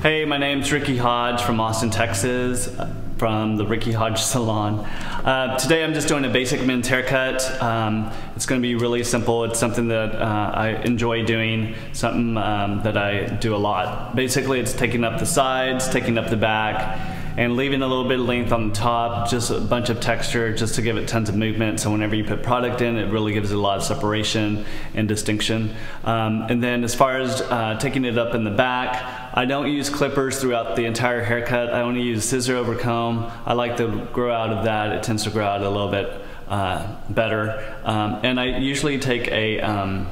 Hey, my name's Ricky Hodge from Austin, Texas, from the Ricky Hodge Salon. Uh, today I'm just doing a basic men's haircut. Um, it's going to be really simple. It's something that uh, I enjoy doing, something um, that I do a lot. Basically, it's taking up the sides, taking up the back, and leaving a little bit of length on the top, just a bunch of texture just to give it tons of movement. So whenever you put product in, it really gives it a lot of separation and distinction. Um, and then as far as uh, taking it up in the back, I don't use clippers throughout the entire haircut. I only use scissor over comb. I like to grow out of that. It tends to grow out a little bit uh, better. Um, and I usually take a um,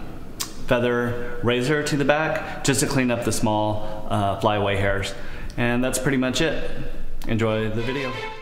feather razor to the back just to clean up the small uh, flyaway hairs. And that's pretty much it. Enjoy the video.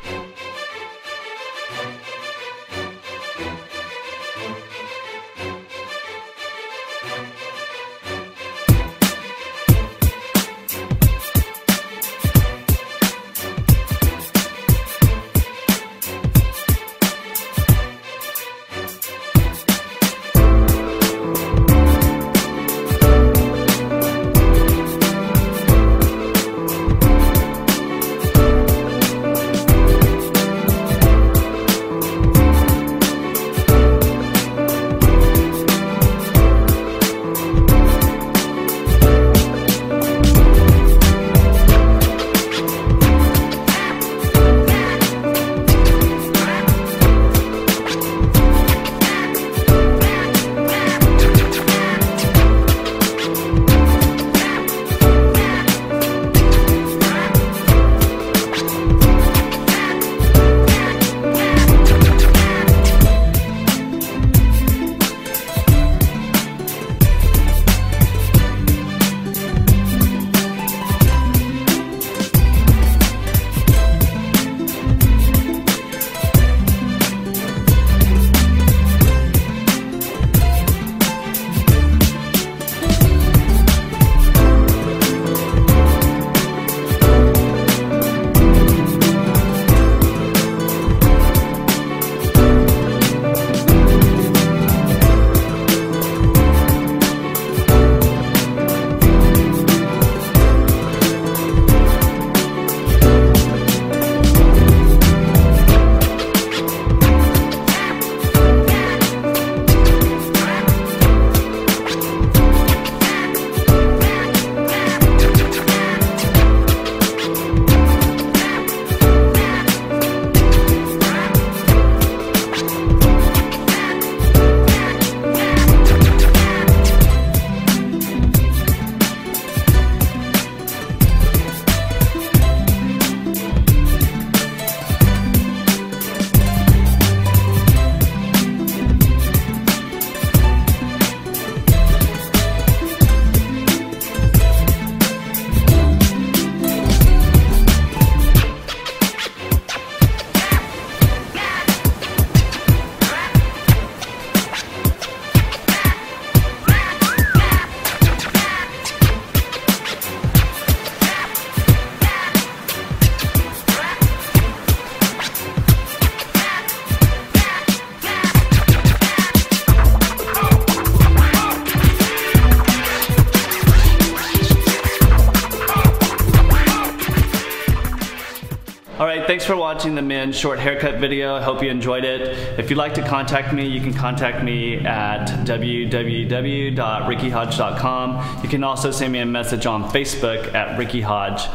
Thanks for watching the men's short haircut video. I hope you enjoyed it. If you'd like to contact me, you can contact me at www.rickyhodge.com. You can also send me a message on Facebook at Ricky Hodge.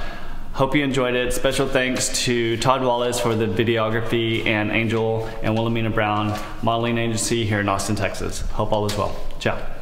Hope you enjoyed it. Special thanks to Todd Wallace for the videography and Angel and Wilhelmina Brown modeling agency here in Austin, Texas. Hope all is well. Ciao.